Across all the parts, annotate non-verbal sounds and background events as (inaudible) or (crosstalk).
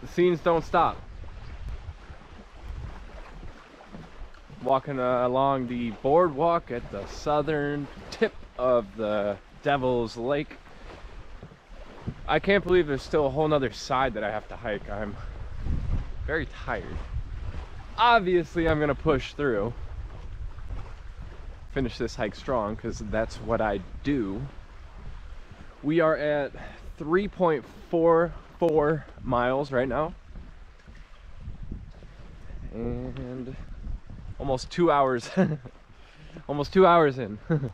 the scenes don't stop. Walking uh, along the boardwalk at the southern tip of the Devil's Lake. I can't believe there's still a whole nother side that I have to hike. I'm very tired. Obviously, I'm gonna push through. Finish this hike strong, because that's what I do. We are at 3.44 miles right now. And almost two hours. (laughs) almost two hours in. (laughs)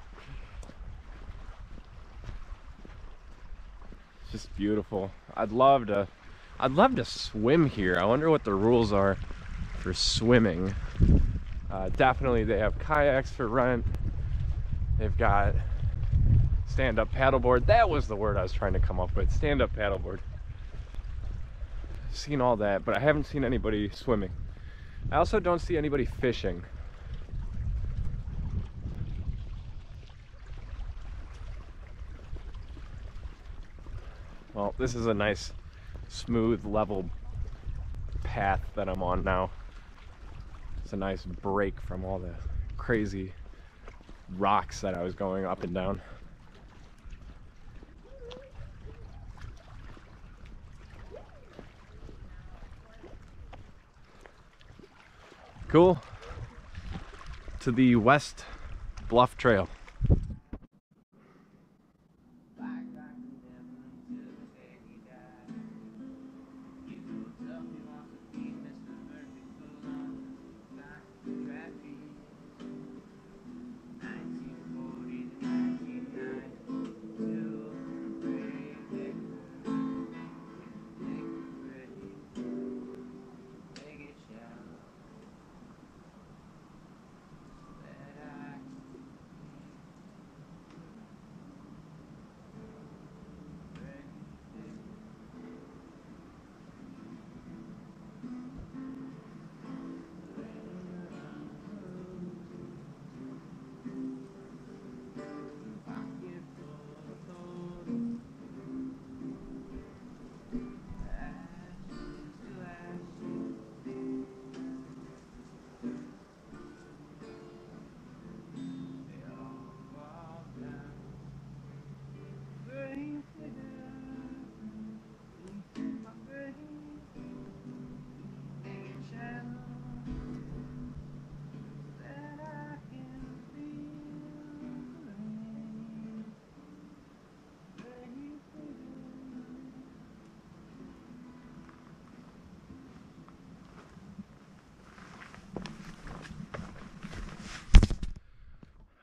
just beautiful. I'd love to I'd love to swim here. I wonder what the rules are for swimming. Uh, definitely they have kayaks for rent. They've got stand-up paddleboard. That was the word I was trying to come up with. Stand-up paddleboard. Seen all that, but I haven't seen anybody swimming. I also don't see anybody fishing. Well, this is a nice, smooth, level path that I'm on now. It's a nice break from all the crazy rocks that I was going up and down. Cool. To the West Bluff Trail.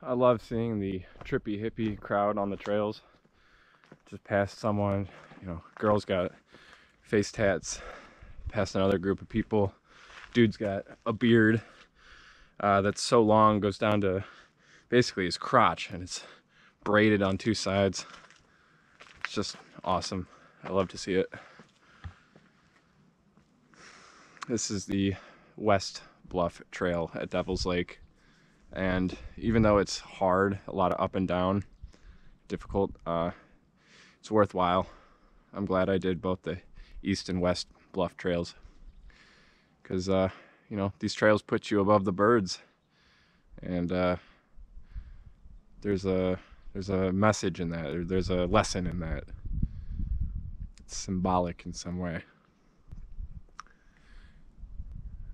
I love seeing the trippy hippie crowd on the trails. Just past someone, you know, girls got face tats, past another group of people. Dude's got a beard uh, that's so long, goes down to basically his crotch, and it's braided on two sides. It's just awesome. I love to see it. This is the West Bluff Trail at Devil's Lake and even though it's hard a lot of up and down difficult uh, it's worthwhile. I'm glad I did both the east and west bluff trails. Because uh, you know these trails put you above the birds. And uh, there's a there's a message in that there's a lesson in that. It's symbolic in some way.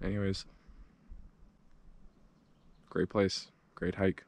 Anyways Great place, great hike.